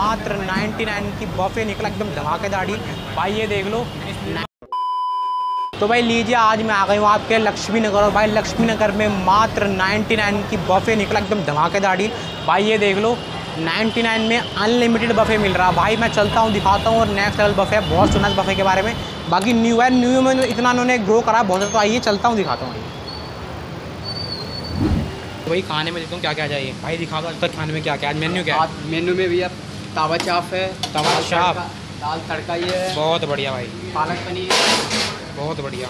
मात्र 99 की बफे निकला, एकदम धमाकेदार। भाई, ये देख लो। तो भाई, लीजिए, आज मैं आ गई हूँ आपके लक्ष्मी नगर और भाई लक्ष्मी नगर में मात्र 99 की बफे निकला, एकदम धमाकेदार। भाई, ये देख लो 99 में अनलिमिटेड बफे मिल रहा। भाई, मैं चलता हूँ, दिखाता हूँ, और नेक्स्ट लेवल बफे बहुत सुना बफे के बारे में। बाकी न्यू है न्यू में इतना उन्होंने ग्रो करा, बहुत तो आइए, चलता हूँ, दिखाता हूँ। वही खाने में देखता हूँ क्या क्या चाहिए। भाई, दिखा दो, आज तक खाने में क्या क्या मेन्यू क्या है? आज मेनू में भी अब तावा चाप है तवा चाप। दाल तड़का ये है। बहुत बढ़िया भाई। पालक पनीर। बहुत बढ़िया।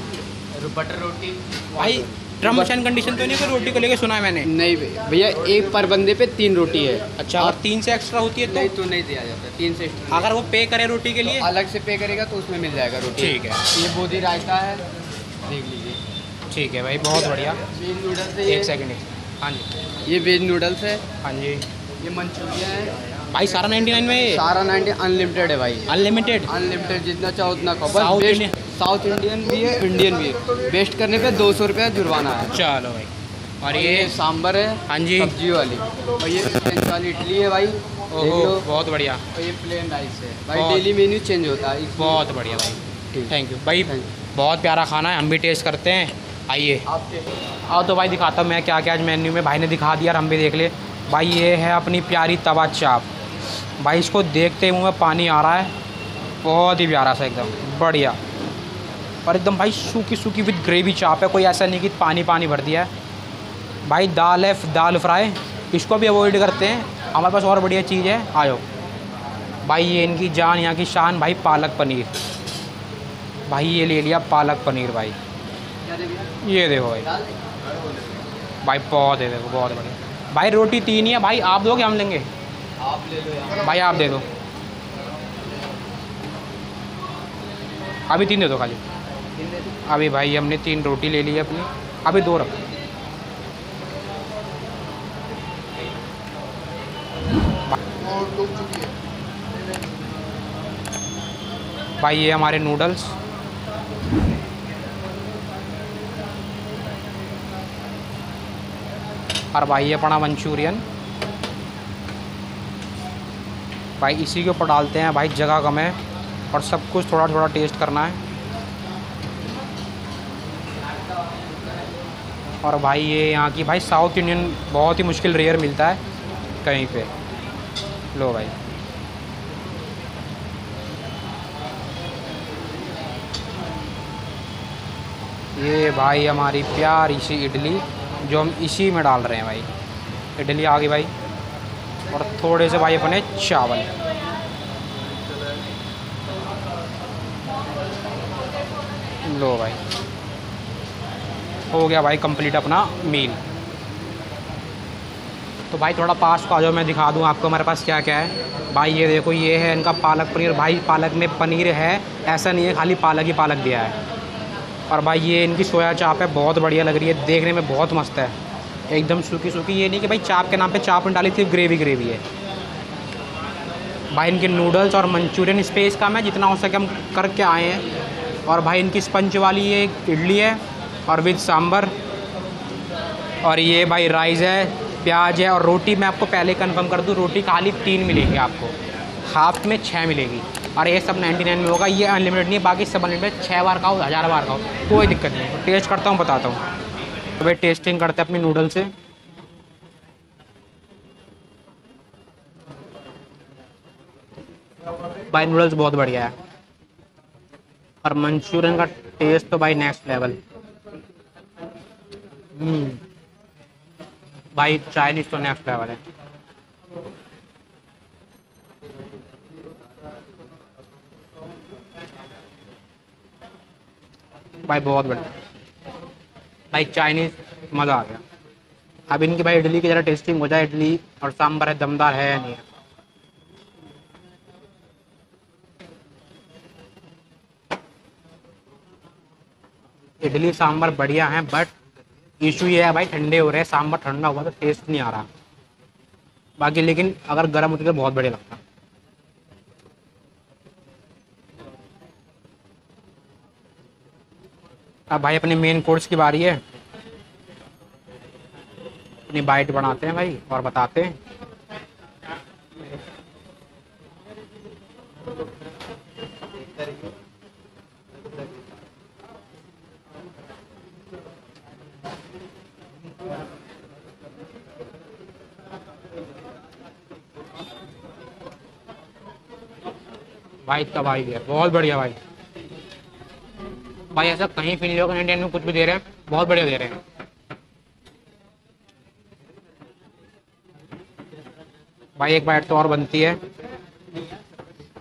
बटर रोटी। भाई टर्म्स एंड कंडीशन तो नहीं कोई रोटी को लेके सुना है मैंने। नहीं भैया भैया एक पर बंदे पे तीन रोटी है। अच्छा और तीन से एक्स्ट्रा होती है तो? नहीं तो तो नहीं दिया जाता। तीन से extra अगर वो पे करे रोटी के लिए? तो अलग से पे करेगा तो उसमें मिल जाएगा रोटी। ठीक है। ये बूंदी रायता है देख लीजिए। ठीक है भाई बहुत बढ़िया। वेज नूडल्स है एक सेकेंड हाँ जी। ये वेज नूडल्स है। हाँ जी। ये मंचूरियन है। भाई सारा 99 में सारा नाइनटी अनलिमिटेड है भाई। अनलिमिटेड अनलिमिटेड जितना चाहो उतना खाओ। Indian- बेस्ट साउथ इंडियन भी है इंडियन भी है। वेस्ट करने पे दो सौ रुपया जुर्माना है। चलो भाई। और ये सांबर है हाँ जी। सब्ज़ी वाली। और ये वाली इडली है भाई। ओहो बहुत बढ़िया। और ये प्लेन राइस है। भाई डेली मेन्यू चेंज होता है। बहुत बढ़िया भाई। थैंक यू भाई बहुत प्यारा खाना है। हम भी टेस्ट करते हैं। आइए। आओ तो भाई दिखाता हूँ मैं क्या क्या आज मेन्यू में। भाई ने दिखा दिया और हम भी देख ले भाई ये है अपनी प्यारी तवा चाप। भाई, इसको देखते ही में पानी आ रहा है। बहुत ही प्यारा सा एकदम। बढ़िया। और एकदम भाई, सूखी सूखी विद ग्रेवी चाप है। कोई ऐसा नहीं कि पानी पानी भर दिया है। भाई, दाल है, दाल फ्राई। इसको भी अवॉइड करते हैं। हमारे पास और बढ़िया चीज़ है। आयो। भाई, ये इनकी जान, यहाँ की शान। भाई, पालक पनीर। भाई, ये ले लिया पालक पनीर, भाई। ये देखो भाई। भाई, बहुत है, देखो, बहुत बढ़िया। भाई, रोटी तीन ही है। भाई, आप दोगे, हम लेंगे? आप ले लो भाई, आप दे दो। अभी तीन दे दो खाली। अभी भाई, हमने तीन रोटी ले ली है अपनी। अभी दो रखो। भाई, ये हमारे नूडल्स और भाई, ये पड़ा मंचूरियन। भाई इसी के ऊपर डालते हैं भाई, जगह कम है और सब कुछ थोड़ा थोड़ा टेस्ट करना है। और भाई ये यहाँ की, भाई साउथ इंडियन बहुत ही मुश्किल रेयर मिलता है कहीं पे। लो भाई। ये भाई हमारी प्यारी सी इडली जो हम इसी में डाल रहे हैं भाई। इडली आ गई भाई। और थोड़े से भाई अपने चावल। लो भाई। हो गया भाई कंप्लीट अपना मील तो भाई थोड़ा पास को आ जाओ, मैं दिखा दूँ आपको हमारे पास क्या क्या है। भाई ये देखो, ये है इनका पालक पनीर। भाई पालक में पनीर है, ऐसा नहीं है, खाली पालक ही पालक दिया है। और भाई ये इनकी सोया चाप है, बहुत बढ़िया लग रही है, देखने में बहुत मस्त है। एकदम सूखी सूखी, ये नहीं कि भाई चाप के नाम पे चाप में डाली थी ग्रेवी ग्रेवी है। भाई इनके नूडल्स और मंचूरियन स्पेस कम है जितना हो सके हम करके आए हैं। और भाई इनकी स्पंज वाली ये इडली है, और विद सांभर। और ये भाई राइस है, प्याज है, और रोटी मैं आपको पहले कंफर्म कर दूँ, रोटी खाली तीन मिलेगी आपको। हाफ़ में छः मिलेगी। और ये सब 99 में होगा, ये अनलिमिटेड नहीं है, बाकी सब अनलिमिटेड छः बार का हो हज़ार बार का हो कोई दिक्कत नहीं टेस्ट करता हूँ, बताता हूँ। भाई टेस्टिंग करते हैं अपनी नूडल से। भाई नूडल्स बहुत बढ़िया है। और मंचूरियन का टेस्ट तो भाई नेक्स्ट लेवल हम्म। भाई चाइनीज़ तो नेक्स्ट लेवल है। भाई बहुत बढ़िया। भाई चाइनीज़ मज़ा आ गया। अब इनकी भाई इडली की ज़रा टेस्टिंग हो जाए इडली और सांभर है, दमदार है या नहीं है। इडली, सांभर बढ़िया है बट इशू ये है भाई, ठंडे हो रहे हैं, सांभर ठंडा हुआ तो टेस्ट नहीं आ रहा। बाकी लेकिन अगर गर्म होती तो बहुत बढ़िया लगता। अब भाई अपने मेन कोर्स की बारी है। अपनी बाइट बनाते हैं भाई और बताते हैं। भाई तबाही है, बहुत बढ़िया भाई। भाई, ऐसा कहीं नहीं होगा इंडियन में कुछ भी दे रहे हैं, बहुत बढ़िया दे रहे हैं। भाई, एक बाइट तो और बनती है।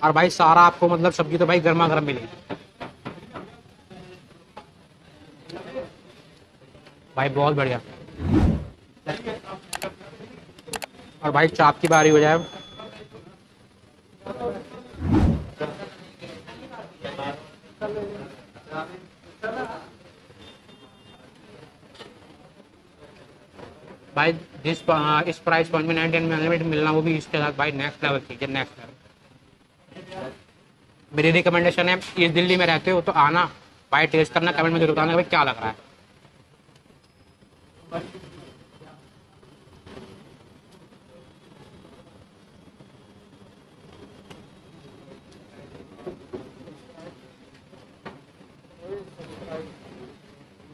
और भाई, सारा आपको मतलब सब्ज़ी तो भाई गर्मा गर्म मिलेगी। भाई, बहुत बढ़िया। और भाई, चाप की बारी हो जाए। भाई, जिस प- इस प्राइस पॉइंट में नाइनटीन में अनलिमिटेड मिलना, वो भी इसके साथ भाई नेक्स्ट लेवल चीज़ है नेक्स्ट लेवल मेरी रिकमेंडेशन है, इस दिल्ली में रहते हो तो आना, भाई टेस्ट करना कमेंट में ज़रूर बताना भाई क्या लग रहा है।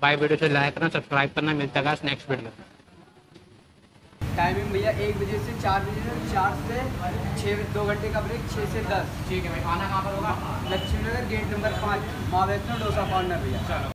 भाई वीडियो से लाइक करना सब्सक्राइब करना मिलता है नेक्स्ट वीडियो टाइमिंग भैया एक बजे से चार बजे से चार से छः दो घंटे का ब्रेक छः से दस। ठीक है भाई खाना कहाँ पर होगा? लक्ष्मी नगर गेट नंबर पाँच। माँ वैष्णो डोसा कॉर्नर भैया।